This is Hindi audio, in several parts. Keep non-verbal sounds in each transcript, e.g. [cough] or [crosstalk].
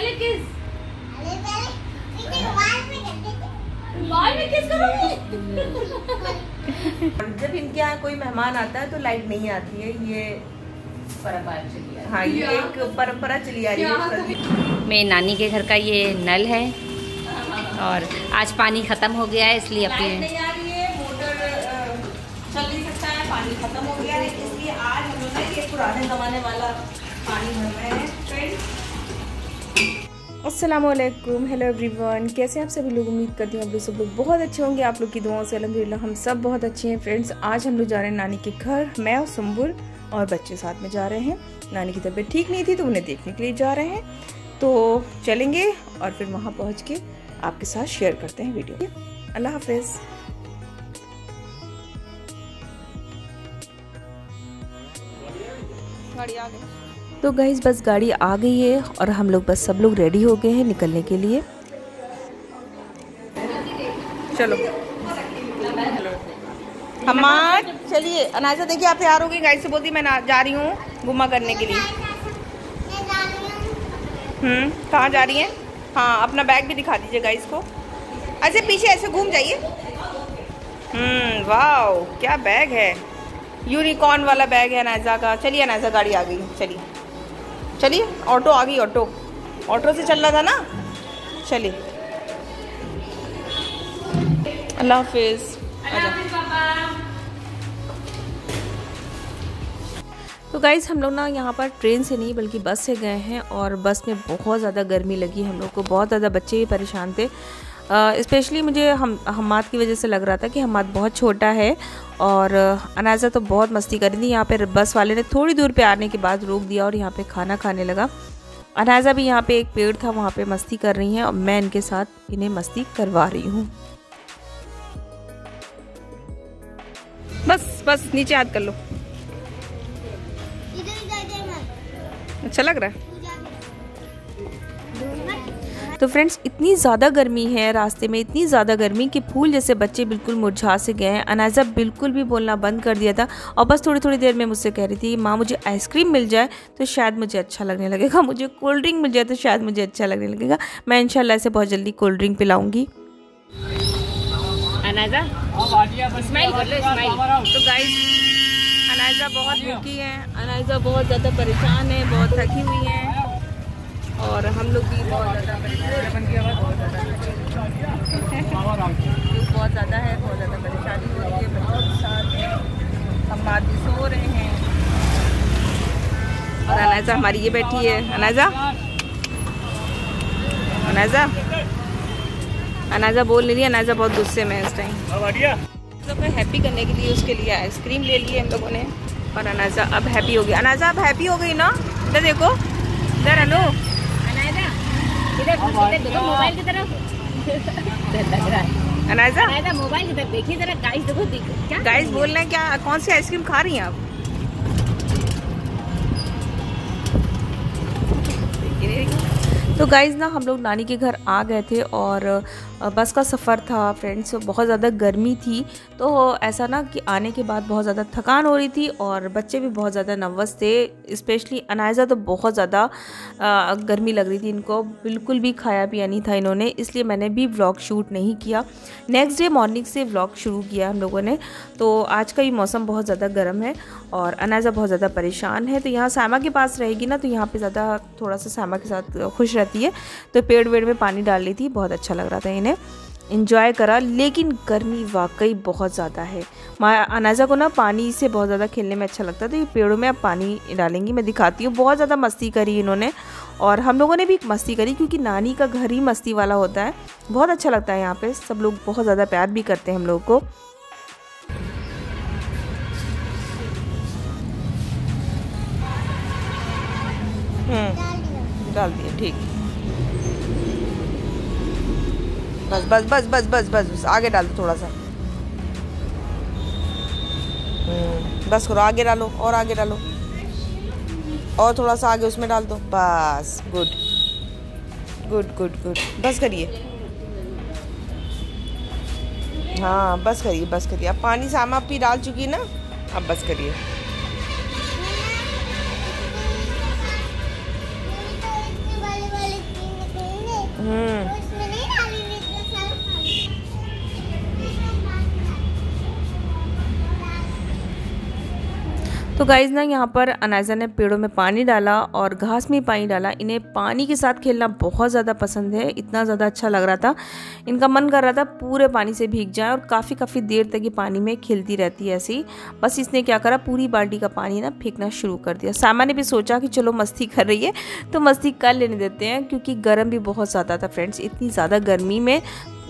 पहले किस? अरे पहले इसे बाल में करते थे। बाल में किस करोगे? [laughs] जब इनके यहाँ कोई मेहमान आता है तो लाइट नहीं आती है ये परंपरा चली आ हाँ। ये एक परंपरा चली आ रही है मेरी नानी के घर का ये नल है और आज पानी खत्म हो गया है इसलिए लाइट अपने नहीं आ रही है मोटर चल नहीं सकता है पानी खत्म हो गया है इसलिए आज हम लोग ना ये पुराने जमाने वाला पानी भर रहे हैं। वालेकुम हेलो एवरीवन कैसे आप सभी लोग? उम्मीद करती हूँ आप लोग सब लोग बहुत अच्छे होंगे। आप लोग की दुआओं से अल्हम्दुलिल्लाह, हम सब बहुत अच्छे हैं फ्रेंड्स आज हम लोग जा रहे हैं नानी के घर, मैं और सुम्बुल और बच्चे साथ में जा रहे हैं। नानी की तबीयत ठीक नहीं थी तो उन्हें देखने के लिए जा रहे हैं। तो चलेंगे और फिर वहाँ पहुँच के आपके साथ शेयर करते हैं वीडियो अल्लाह हाफिज़. तो गाइज़ बस गाड़ी आ गई है और हम लोग बस सब लोग रेडी हो गए हैं निकलने के लिए। चलो। हमार चलिए, अनाजा देखिए, आप तैयार हो गई गाइड से बोलती, मैं जा रही हूँ घुमा करने के लिए। हम्म कहाँ जा रही हैं? हाँ अपना बैग भी दिखा दीजिए गाइस को। ऐसे पीछे ऐसे घूम जाइए। हम्म वाह क्या बैग है। यूनिकॉर्न वाला बैग है अनाजा का। चलिए, अनाजा गाड़ी आ गई। चलिए। चलिए ऑटो आ गई ऑटो। ऑटो से चल रहा था ना? चलिए। अल्लाह हाफिज़। तो गाइज़ हम लोग ना यहाँ पर ट्रेन से नहीं बल्कि बस से गए हैं और बस में बहुत ज़्यादा गर्मी लगी हम लोग को। बहुत ज़्यादा बच्चे भी परेशान थे। स्पेशली मुझे हम हमाद की वजह से लग रहा था कि हमाद बहुत छोटा है और अनाजा तो बहुत मस्ती कर रही थी। यहाँ पे बस वाले ने थोड़ी दूर पे आने के बाद रोक दिया और यहाँ पे खाना खाने लगा। अनाजा भी यहाँ पे एक पेड़ था वहाँ पे मस्ती कर रही हैं और मैं इनके साथ इन्हें मस्ती करवा रही हूँ। बस बस नीचे याद कर लो। अच्छा लग रहा है? तू फ्रेंड्स इतनी ज़्यादा गर्मी है रास्ते में इतनी ज़्यादा गर्मी कि फूल जैसे बच्चे बिल्कुल मुरझा से गए हैं। अनाजा बिल्कुल भी बोलना बंद कर दिया था। और बस थोड़ी थोड़ी देर में मुझसे कह रही थी माँ मुझे आइसक्रीम मिल जाए तो शायद मुझे अच्छा लगने लगेगा। [laughs] मुझे कोल्ड ड्रिंक मिल जाए तो शायद मुझे अच्छा लगने लगेगा। मैं इंशाल्लाह इसे बहुत जल्दी कोल्ड ड्रिंक पिलाऊँगी। अनाजा स्माइल कर लो स्माइल तो गाइस अनायजा बहुत भूखी है अनायजा बहुत ज़्यादा परेशान है बहुत थकी हुई है। और हम लोग भी बहुत ज़्यादा [laughs] बहुत ज़्यादा बहुत है, बहुत ज़्यादा परेशानी हो रही है के साथ हम आदमी सो रहे हैं। और अनायजा हमारी ये बैठी है। अनायजा अनायजा अनाजा बोल नहीं रही, अनाजा बहुत गुस्से में है इस टाइम लोग हैप्पी करने के लिए उसके लिए आइसक्रीम ले लिए हम लोगों ने। और अनाजा अब हैप्पी हो गई अनाजा अब हैप्पी हो गई ना? इधर देखो। इधर अनु अनाजा इधर इधर देखो मोबाइल की तरफ़। डर लग रहा है अनाजा अनाजा मोबाइल की तरफ़ देखिए जरा गाइस देखो देखो क्या गाइस बोल रहे हैं क्या कौन सी आइसक्रीम खा रही हैं आप? तो गाइज़ ना हम लोग नानी के घर आ गए थे और बस का सफ़र था फ्रेंड्स बहुत ज़्यादा गर्मी थी तो ऐसा ना कि आने के बाद बहुत ज़्यादा थकान हो रही थी और बच्चे भी बहुत ज़्यादा नर्वस थे स्पेशली अनायजा तो बहुत ज़्यादा गर्मी लग रही थी इनको, बिल्कुल भी खाया पिया नहीं था इन्होंने, इसलिए मैंने भी व्लॉग शूट नहीं किया। नेक्स्ट डे मॉर्निंग से व्लॉग शुरू किया हम लोगों ने तो आज का ये मौसम बहुत ज़्यादा गर्म है और अनायजा बहुत ज़्यादा परेशान है तो यहाँ सामा के पास रहेगी ना तो यहाँ पर ज़्यादा थोड़ा सा सामा के साथ खुश रहती है तो पेड़ वेड़ में पानी डाल रही थी, बहुत अच्छा लग रहा था इन्हें। इंजॉय करा, लेकिन गर्मी वाकई बहुत ज़्यादा है। माँ अनाजा को ना पानी से बहुत ज़्यादा खेलने में अच्छा लगता है तो ये पेड़ों में अब पानी डालेंगी, मैं दिखाती हूँ। बहुत ज़्यादा मस्ती करी इन्होंने, और हम लोगों ने भी मस्ती करी, क्योंकि नानी का घर ही मस्ती वाला होता है। बहुत अच्छा लगता है यहाँ पे, सब लोग बहुत ज़्यादा प्यार भी करते हैं हम लोग को। हम्म डाल दिए ठीक। बस बस बस बस बस बस बस आगे डाल दो थोड़ा सा। हम्म, बस करो आगे डालो और आगे डालो। और थोड़ा सा आगे उसमें डाल दो। बस गुड गुड गुड गुड बस करिए। हाँ बस करिए बस करिए। अब पानी सामा पी डाल चुकी है ना? अब बस करिए। तो तो गाइज़ ना यहाँ पर अनाजा ने पेड़ों में पानी डाला और घास में पानी डाला। इन्हें पानी के साथ खेलना बहुत ज़्यादा पसंद है, इतना ज़्यादा अच्छा लग रहा था। इनका मन कर रहा था पूरे पानी से भीग जाए और काफ़ी काफ़ी देर तक ये पानी में खेलती रहती है ऐसी बस इसने क्या करा, पूरी बाल्टी का पानी ना फेंकना शुरू कर दिया। सामा ने भी सोचा कि चलो मस्ती कर रही है तो मस्ती कर लेने देते हैं क्योंकि गर्म भी बहुत ज़्यादा था फ्रेंड्स इतनी ज़्यादा गर्मी में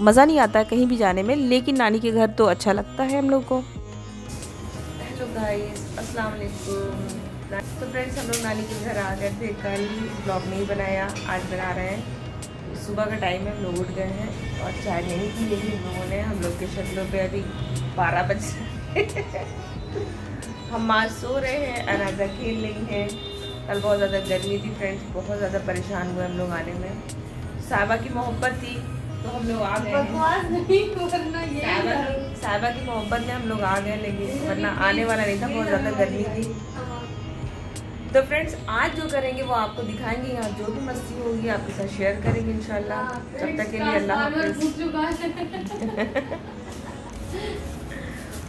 मज़ा नहीं आता कहीं भी जाने में, लेकिन नानी के घर तो अच्छा लगता है हम लोग को। हेलो गाइस अस्सलाम वालेकुम तो फ्रेंड्स हम लोग नानी के घर आ गए थे। कल ब्लॉग नहीं बनाया, आज बना रहे हैं। सुबह का टाइम है, हम लोग उठ गए हैं और चाय नहीं पी लेकिन हम लोगों ने हम लोग के शक्लों पे अभी बारह बजे [laughs] हम आज सो रहे हैं, अनाजा खेल रही हैं। कल बहुत ज़्यादा गर्मी थी फ्रेंड्स बहुत ज़्यादा परेशान हुए हम लोग आने में। साहबा की मोहब्बत थी। तो हम लोग आ गए। साहबा की मोहब्बत में हम लोग आ गए लेकिन वरना आने वाला नहीं था बहुत ज़्यादा गर्मी थी। तो फ्रेंड्स आज जो करेंगे वो आपको दिखाएँगे यहाँ जो भी मस्ती होगी आपके साथ शेयर करेंगे इंशाल्लाह। तब तक के लिए अल्लाह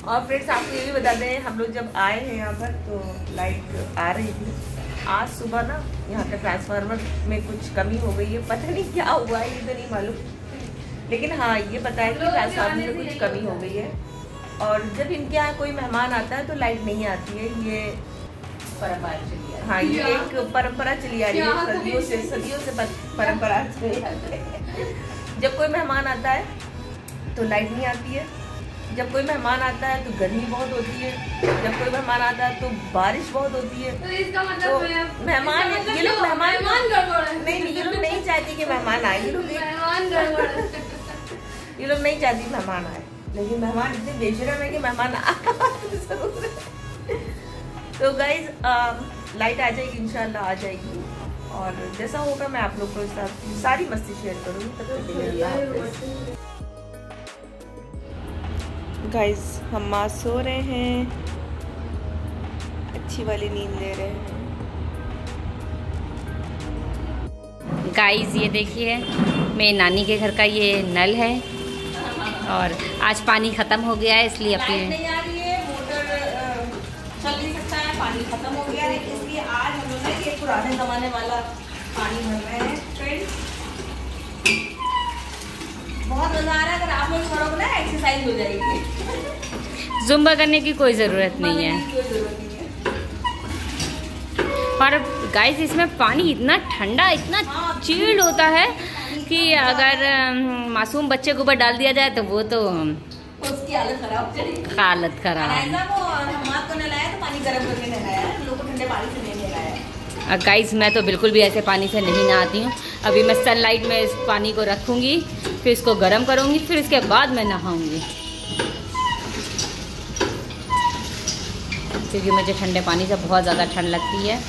और फ्रेंड्स [laughs] आपको ये भी बता दें हम लोग जब आए हैं यहाँ पर तो लाइट आ रही थी। आज सुबह ना यहाँ का ट्रांसफार्मर में कुछ कमी हो गई है पता नहीं क्या हुआ है ये तो नहीं मालूम। लेकिन हाँ ये पता है कि ट्रांसफार्मर में कुछ कमी हो। गई है। और जब इनके यहाँ कोई मेहमान आता है तो लाइट नहीं आती है ये परम्परा चली आ हाँ। ये एक परंपरा चली आ रही है सदियों से सदियों से पर- परंपरा चली आ रही है। जब कोई मेहमान आता है तो लाइट नहीं आती है। जब कोई मेहमान आता है तो गर्मी बहुत होती है। जब कोई मेहमान आता है तो बारिश बहुत होती है। तो इसका तो मतलब मैं- मेहमान मतलब ये लोग मेहमान। नहीं नहीं ये लोग नहीं चाहती कि मेहमान आए ये लोग मेहमान है। ये लोग नहीं चाहती मेहमान आए। लेकिन मेहमान इतने बेशरम है कि मेहमान तो गाइज़ लाइट आ जाएगी, इंशाल्लाह आ जाएगी। और जैसा होगा मैं आप लोग को सारी मस्ती शेयर करूँगी गाइज़ हम माँ सो रहे हैं। अच्छी वाली नींद ले रहे हैं। गाइज़ ये देखिए, मेरी नानी के घर का ये नल है। और आज पानी ख़त्म हो गया है इसलिए अपने नहीं आ रही है मोटर चल नहीं सकता है पानी खत्म हो गया है इसलिए आज हम लोग ना ये पुराने जमाने वाला पानी भर रहे हैं फ्रेंड्स बहुत मज़ा आ रहा है अगर आप लोग करोगे ना एक्सरसाइज हो जाएगी। जुम्बा करने की कोई ज़रूरत नहीं है। कोई ज़रूरत नहीं है। और गाइस इसमें पानी इतना ठंडा इतना चिल्ड होता है। कि अगर मासूम बच्चे के ऊपर डाल दिया जाए तो वो तो उसकी हालत खराब हालत खराब। तो है। गाइस मैं तो बिल्कुल भी ऐसे पानी से नहीं नहाती हूँ। अभी मैं सनलाइट में इस पानी को रखूँगी फिर इसको गर्म करूँगी फिर इसके बाद मैं नहाऊँगी। क्योंकि मुझे ठंडे पानी से बहुत ज़्यादा ठंड लगती है।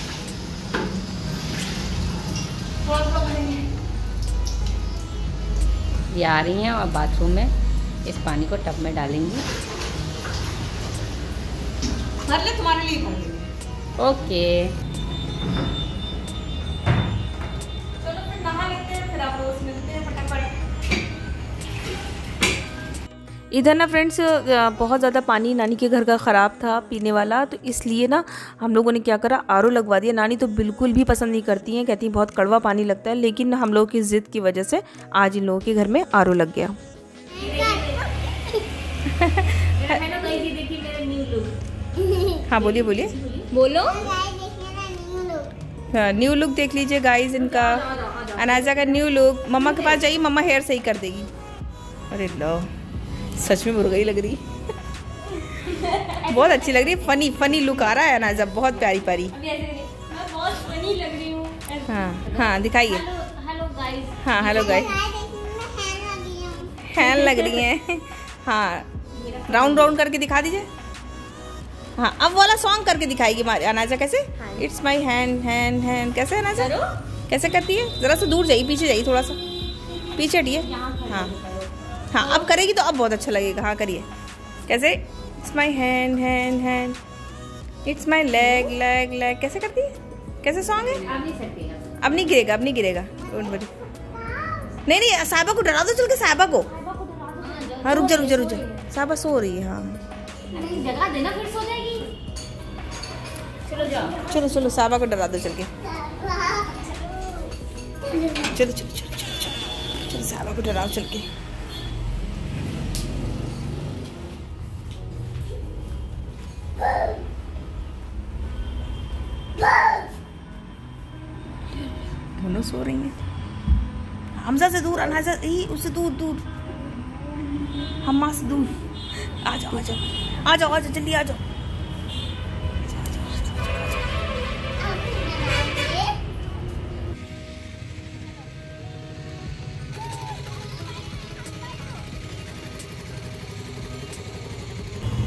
ये आ रही हैं और बाथरूम में इस पानी को टब में डालेंगी। भर ले तुम्हारे लिए भर ओके। इधर ना फ्रेंड्स बहुत ज़्यादा पानी नानी के घर का ख़राब था पीने वाला तो इसलिए ना हम लोगों ने क्या करा आर लगवा दिया। नानी तो बिल्कुल भी पसंद नहीं करती हैं कहती हैं बहुत कड़वा पानी लगता है। लेकिन हम लोगों की ज़िद की वजह से आज इन लोगों के घर में आरओ लग गया। हाँ बोलिए बोलिए। बोलो। हाँ न्यू लुक देख लीजिए गाइस इनका। अनाजा का न्यू लुक मम्मा के पास जाइए मम्मा हेयर सही कर देगी। अरे लो। सच में मुर्गई लग रही बहुत अच्छी लग रही है। फनी फनी लुक आ रहा है अनाजा बहुत प्यारी प्यारी। हाँ। हाँ दिखाइए। हाँ हेलो गाइस हैन लग रही हैं। हाँ राउंड राउंड करके दिखा दीजिए। हाँ अब वाला सॉन्ग करके दिखाएगी हमारी अनाजा कैसे? It's my hand hand hand कैसे अनाजा? कैसे करती है? जरा सा दूर जाइए पीछे जाइए थोड़ा सा। पीछे हटिए। हाँ। हाँ अब करेगी तो अब बहुत अच्छा लगेगा। हाँ करिए। कैसे? It's my hand hand hand it's my leg leg leg कैसे करती है? कैसे सॉन्ग है? अब नहीं गिरेगा अब नहीं गिरेगा। डोंट वरी नहीं नहीं साहबा को डरा दो चल के। साहबा को हाँ रुक जा रुक जा रुक जा। साहबा सो रही है हाँ। जगह देना फिर सो जाएगी। चलो चलो चलो साबा को डरा दो चल के चलो चलो चलो चलो। चलो साबा को डराओ चल के सो रही हैं। हमजा से दूर अनाजा ही उससे दूर दूर। हम्मा से दूर। आ जाओ आ जाओ। आ जाओ आ जाओ, जल्दी आ जाओ।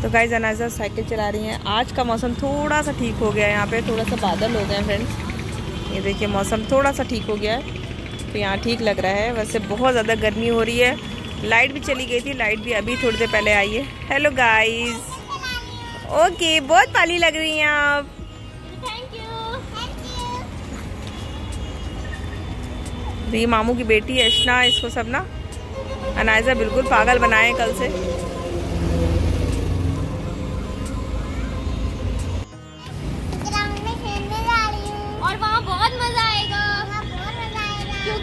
तो गाइज़ अनाजा साइकिल चला रही हैं। आज का मौसम थोड़ा सा ठीक हो गया है यहाँ पे, थोड़ा सा बादल हो गए हैं फ्रेंड्स ये देखिए मौसम थोड़ा सा ठीक हो गया है। तो यहाँ ठीक लग रहा है। वैसे बहुत ज़्यादा गर्मी हो रही है। लाइट भी चली गई थी लाइट भी अभी थोड़ी देर पहले आई है। हेलो गाइज़ ओके बहुत पाली लग रही हैं आप। तो ये मामू की बेटी है अशना इसको सब ना अनायजा बिल्कुल पागल बनाए कल से।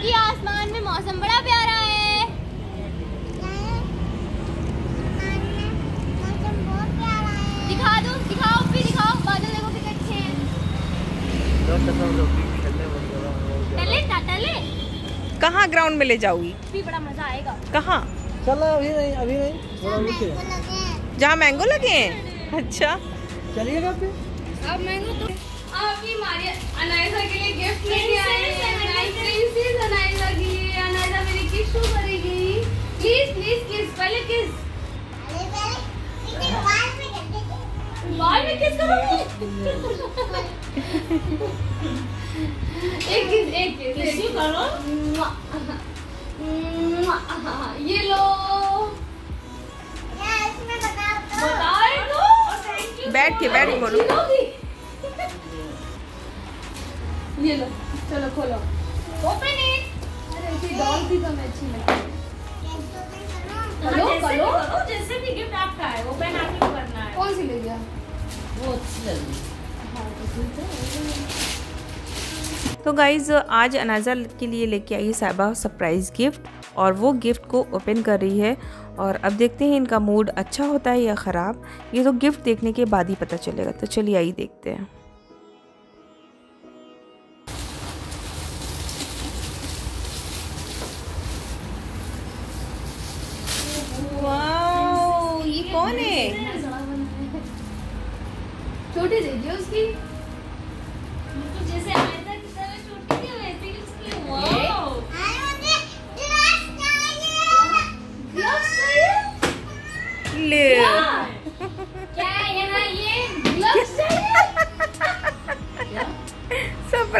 क्योंकि आसमान में मौसम बड़ा प्यारा है। मौसम बहुत प्यारा है दिखा दो दिखाओ भी दिखाओ। बादल देखो कितने अच्छे हैं। टले टले कहाँ ग्राउंड में ले जाओगी भी बड़ा मज़ा आएगा। कहाँ? चलो अभी नहीं अभी नहीं। थोड़ा मैंगो लगे हैं जहाँ मैंगो लगे हैं। अच्छा। चलिएगा पे अब मैंगो तो अभी मारिया अनायसा के लिए गिफ्ट लेके आए किस पहले किस पहले बाल में किस करोगे? एक किस एक किस किस करो। ये लो. तो। तो बैठ के बैठ बोलो। ये लो चलो खोलो। ओपन इट अरे डॉल भी तो मैं अच्छी लगती कैसे करूँ करो। करो जैसे भी गिफ्ट आपका है वो आपको करना है। कौन सी ले गया वो अच्छी लगी तो गाइज़ आज अनाजा के लिए लेके आई है साहिबा सरप्राइज़ गिफ्ट और वो गिफ्ट को ओपन कर रही है और अब देखते हैं इनका मूड अच्छा होता है या ख़राब। ये तो गिफ्ट देखने के बाद ही पता चलेगा तो चलिए आइए देखते हैं।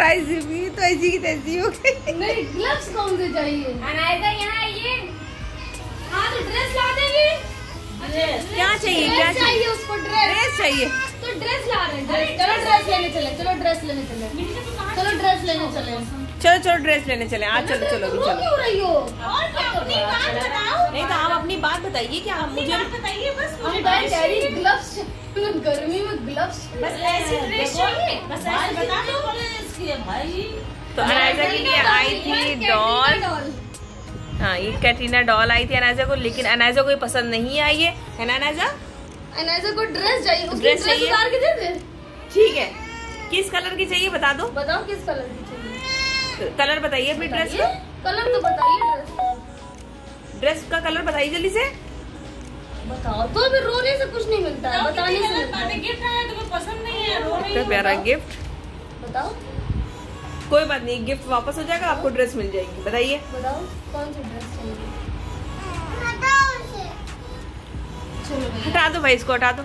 सरप्राइज़ भी तो ऐसी की तैसी हो गई। नहीं ग्लव्स कौन से चाहिए? अनायता यहाँ ये हाँ तो ड्रेस ला देंगे। क्या चाहिए क्या चाहिए उसको ड्रेस ड्रेस चाहिए। तो ड्रेस ला रहे हैं चलो ड्रेस लेने चले चलो ड्रेस लेने चले। चलो ड्रेस लेने चले। चलो चलो ड्रेस लेने चले। आज चलो चलो अभी चलो। क्यों रही हो? और क्या अपनी बात बताओ। नहीं तो आप अपनी बात बताइए क्या हम मुझे बताइए बस ग्लव्स [laughs] गर्मी में ग्लव्स बस ऐसी ड्रेस चाहिए? बस ऐसे बता दो। भाई। तो अनायजा के लिए आई थी डॉल हाँ ये कैटरीना डॉल आई थी अनाजा को लेकिन अनाजा को ये पसंद नहीं आई है। है ना अनाजा अनाजा को ड्रेस चाहिए। उसकी ड्रेस ड्रेस चाहिए? उतार के दे दे। ठीक है। किस कलर की चाहिए बता दो? बताओ किस कलर की चाहिए। कलर बताइए अपनी ड्रेस बताइए। कलर तो बताइए ड्रेस का। ड्रेस का कलर बताइए जल्दी से। बताओ तो अभी रोने से कुछ नहीं मिलता है बताने से गिफ्ट आया तुम्हें पसंद नहीं है रो इतना प्यारा गिफ्ट बताओ। कोई बात नहीं गिफ्ट वापस हो जाएगा आपको ड्रेस मिल जाएगी। बताइए। बताओ कौन सी ड्रेस चाहिए? हटा दो भाई इसको हटा? दे।